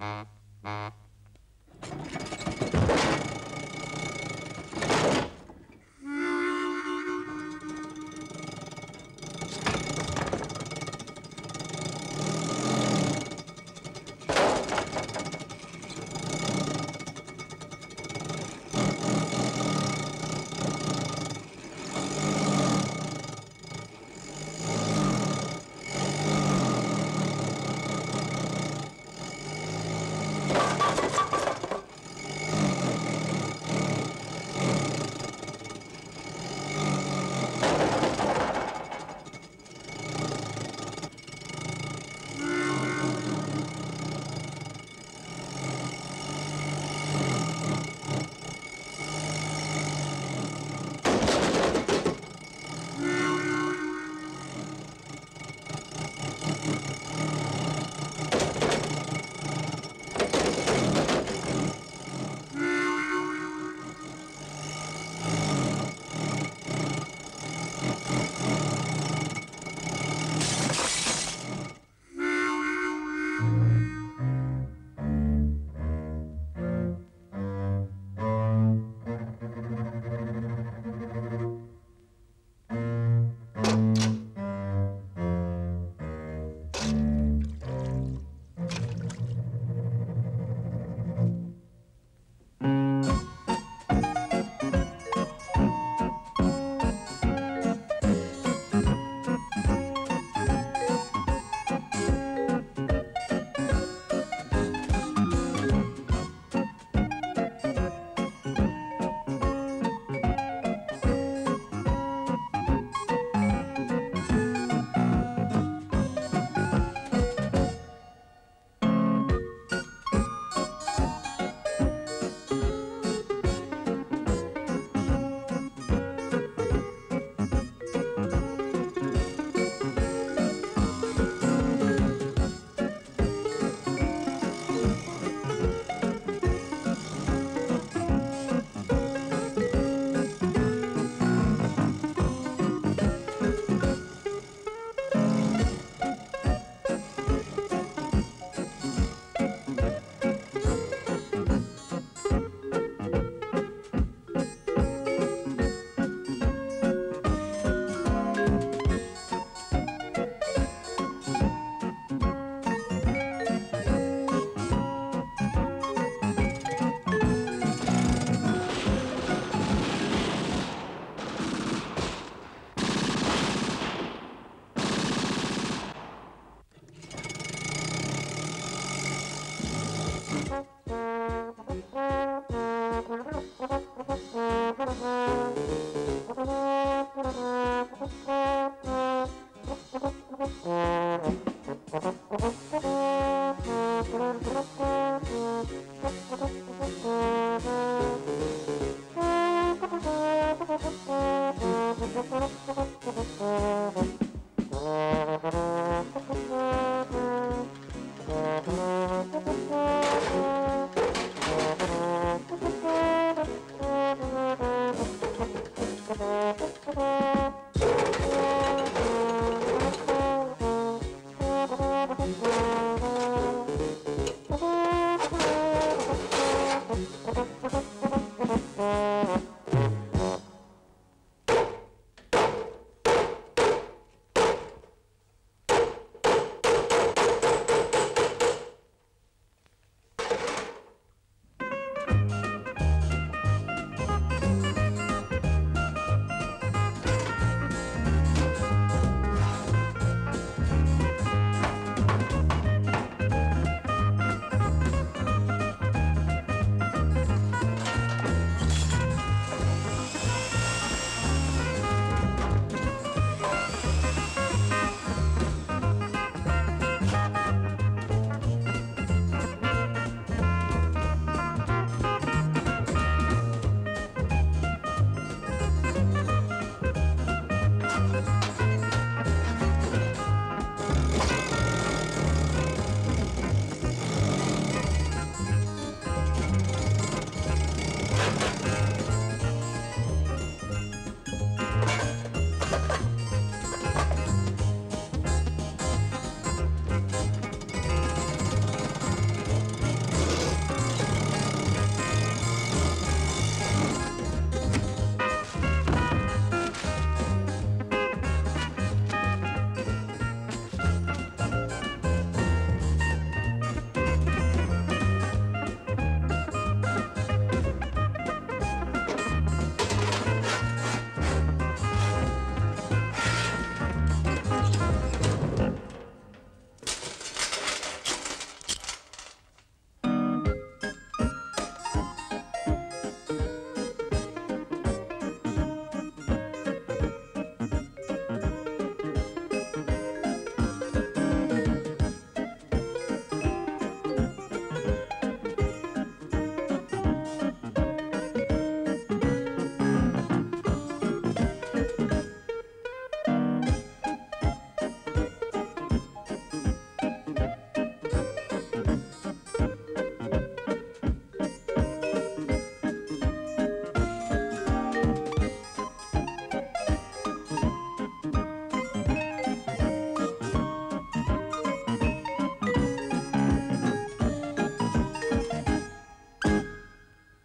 Mm-hmm.